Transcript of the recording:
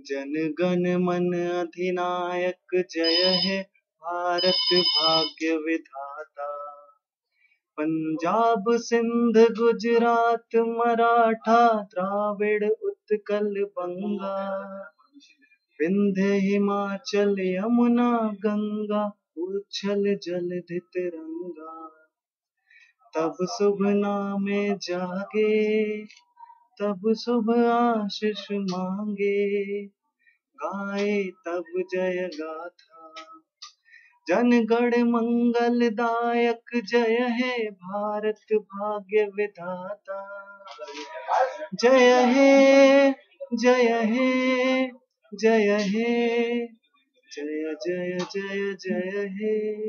जन गण मन अधिनायक जय है भारत भाग्य विधाता। पंजाब सिंध गुजरात मराठा द्राविड़ उत्कल बंगा। विंध्य हिमाचल यमुना गंगा उछल जल रंगा। तब शुभ नामे जागे तब शुभ आशीष मांगे। गाए तब जय गाथा। जनगण मंगल दायक जय है भारत भाग्य विधाता। जय हे जय हे जय हे, जय जय जय जय हे।